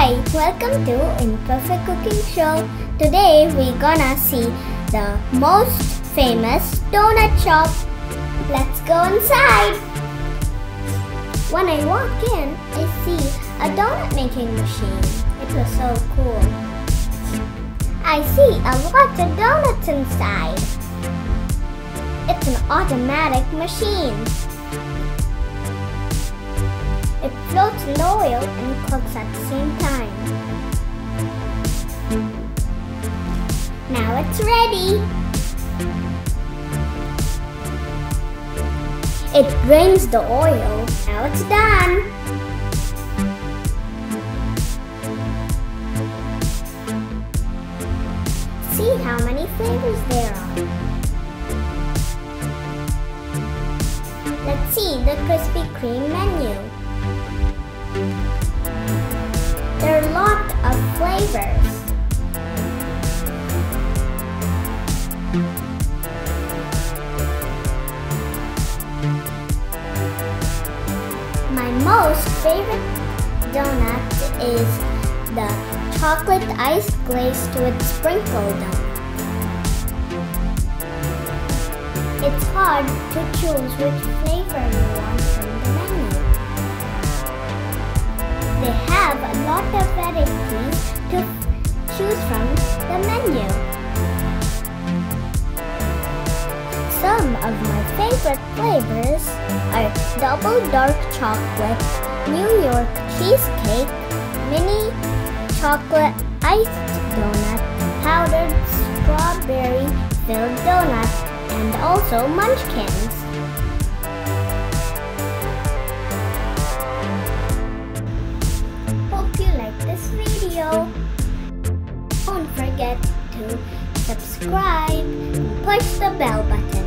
Hi, welcome to Imperfect Cooking Show. Today we're gonna see the most famous donut shop. Let's go inside. When I walk in, I see a donut making machine. It was so cool. I see a lot of donuts inside. It's an automatic machine. It floats in the oil and cooks at the same time. Now it's ready. It drains the oil. Now it's done. See how many flavors there are. Let's see the Krispy Kreme menu. My most favorite donut is the chocolate ice glazed with sprinkle donut. It's hard to choose which flavor you want from the menu. They have a lot of varieties to choose from the menu. Some of my favorite flavors are double dark chocolate, New York cheesecake, mini chocolate iced donut, powdered strawberry filled donut, and also munchkins. Hope you like this video. Don't forget to subscribe and push the bell button.